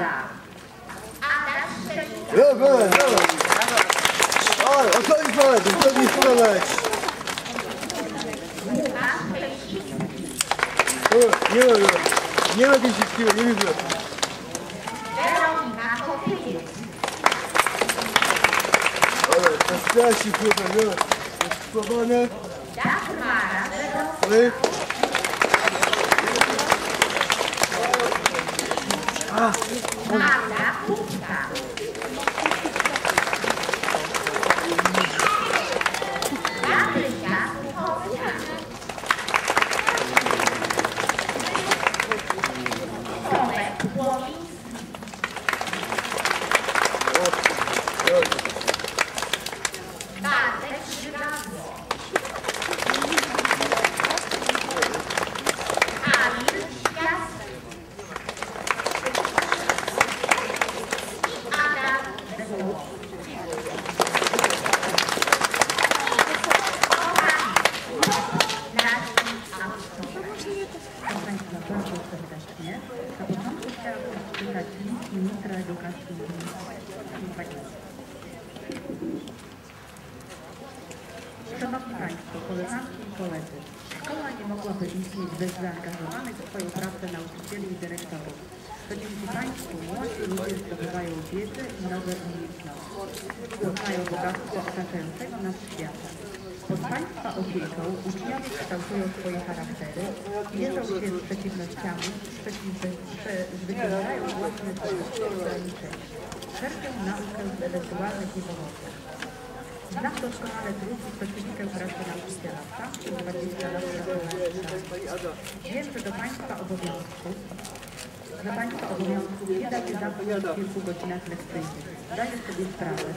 Já. Brawo, brawo. O, okolik. Nie ma, nie ma tej siły, nie widzę. Ale to strasznie trudno, no. Spokojnie. Ale... Ah. Państwo, koleżanki i koledzy, szkoła nie mogłaby istnieć bez zaangażowanych w swoją pracę nauczycieli i dyrektorów. To dzięki Państwu młodzi ludzie zdobywają wiedzę i nowe umiejętności. Poznają bogactwo otaczającego nas świata. Pod Państwa opieką uczniowie kształtują swoje charaktery, mierzą się z przeciwnościami, przeciw- przezwyciężają własne ograniczenia. Czerpią naukę z ewentualnych niepowodzeń. Znam doskonale trud i specyfikę pracy nauczyciela. 20 lat pracowałem. Wiem, że do Państwa obowiązków dla Państwa obowiązków nie da się zamknąć w kilku godzinach lekcyjnych. Zdaję sobie sprawę,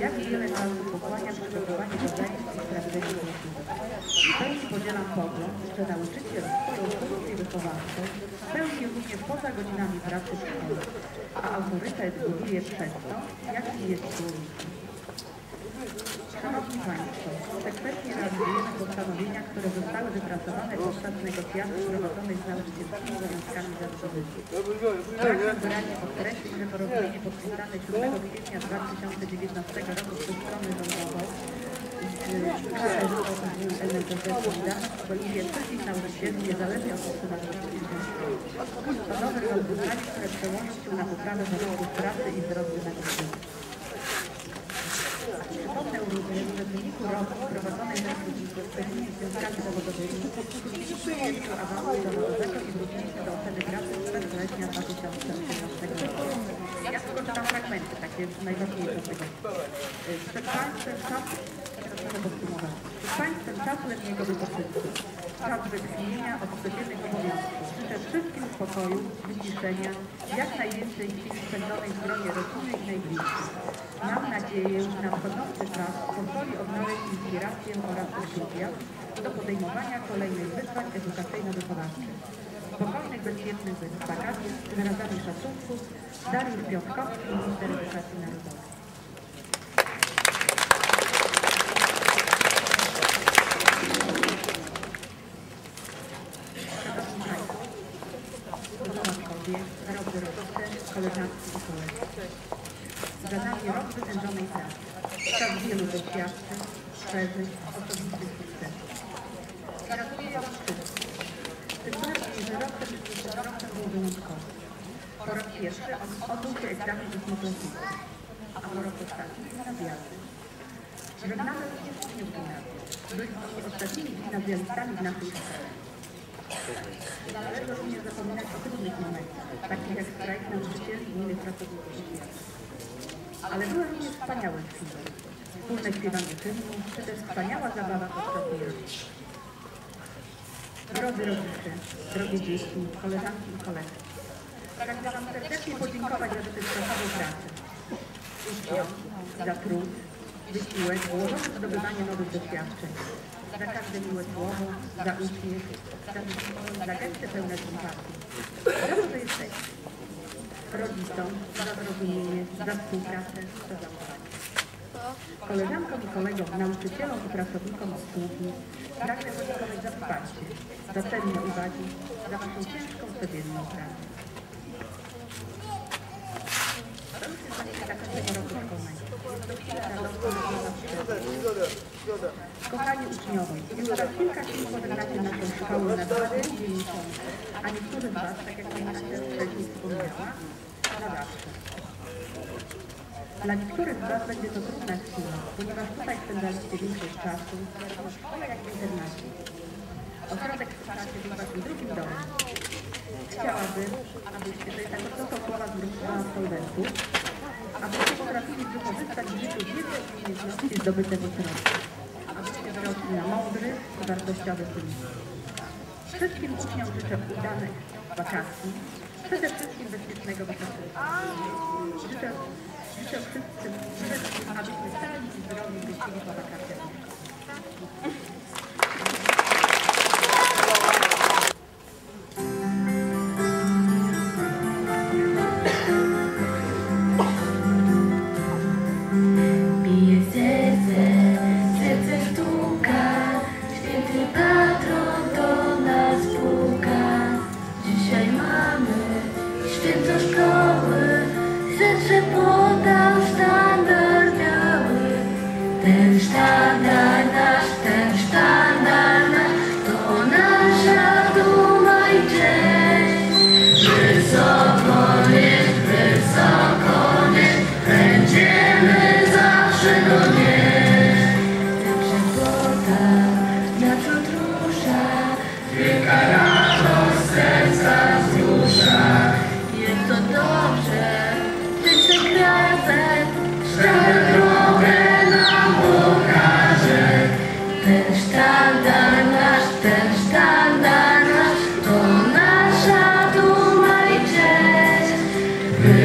jak wiele czasu pochłania przygotowanie do zajęć i sprawdzenie. W pełni podzielam pogląd, że nauczyciel swoją funkcję wychowawczą pełni również poza godzinami pracy w szkole, a autorytet buduje przez to, jaki jest człowiekiem. Szanowni Państwo, konsekwentnie realizujemy postanowienia, które zostały wypracowane podczas negocjacji prowadzonych z nauczycielskimi związkami zawodowymi. Pragnę wyraźnie podkreślić, że porozumienie podpisane 7 kwietnia 2019 roku przez stronę rządową obejmuje wszystkich nauczycieli niezależnie od. To nowe rozwiązanie, które przełoży się na poprawę warunków pracy i zdrowia nauczycieli. Przypomnę również, że w wyniku roku prowadzonej dyskusji z pewnymi związkami zawodowymi przyjęliśmy awansu zawodowego i wróciliśmy do oceny pracy sprzed września 2018 roku. Ja przeczytam fragmenty, takie najważniejsze tego. Przed Państwem czas, trochę podsumować. Przed Państwem czas letniego wypoczynku. Czas wytchnienia od codziennych obowiązków. Życzę wszystkim spokoju, wyciszenia, jak najwięcej chwili spędzonej w gronie rodziny i najbliższych. Mam nadzieję, że nadchodzący czas pozwoli odnaleźć inspirację oraz entuzjazm do podejmowania kolejnych wyzwań edukacyjno-wychowawczych. Spokojnych, bezpiecznych wakacji z wyrazami szacunku Dariusz Piotrkowski, minister edukacji narodowej. Szanowni Państwo, posłowie, drodzy rodzice, koleżanki i koledzy. Za nami rok wytężonej pracy. Czas wielu doświadczeń, przeżyć, osobistych sukcesów. Gratuluję Wam wszystkim. Tym bardziej, że rok ten rokiem był wyjątkowy. Po raz pierwszy od- odbył się egzamin ósmoklasisty, a po rok ostatni gimnazjalny. Żegnamy uczniów gimnazjum. Byliście ostatnimi gimnazjalistami w naszej szkole. Należy również zapominać o trudnych momentach, takich jak strajk nauczycieli i innych pracowników oświaty. Ale były również wspaniałe chwile. Wspólne śpiewanie hymnu, czy też wspaniała zabawa rodzinie. Drodzy rodzice, drogie dzieci, koleżanki i koledzy, pragnę Wam serdecznie podziękować za dotychczasową pracę. Uczniom za trud, wysiłek włożony w zdobywanie nowych doświadczeń, za każde miłe słowo, za uśmiech, za, gesty pełne sympatii. To, że jesteście. Rodzicom za zrozumienie, za współpracę, za zaufanie. Koleżankom i kolegom, nauczycielom i pracownikom obsługi pragnę podziękować za wsparcie, za cenne uwagi, za Waszą ciężką, codzienną pracę. Kochani uczniowie, już za kilka chwil pożegnacie naszą szkołę na dwa dzielnicą, a niektórzy z Was, tak jak Pani Nadia wcześniej wspomniała, na zawsze. Dla niektórych z Was będzie to trudna chwila, ponieważ tutaj spędzaliście większość czasu, zarówno w szkole, jak i w internacie. Ośrodek wsparcia jest Waszym drugim domem. Chciałabym, abyście, jest tak prosto słowa zwróciła absolwentów, abyście potrafili wykorzystać w życiu wiedzę i umiejętności zdobyte w ośrodku. Abyście wyrośli na mądry Wszystkim uczniom życzę udanych wakacji, przede wszystkim bezpiecznego wakacjowego. Życzę, życzę wszystkim, życzę, abyśmy cali i zdrowi wrócili po wakacjach.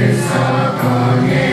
捧げ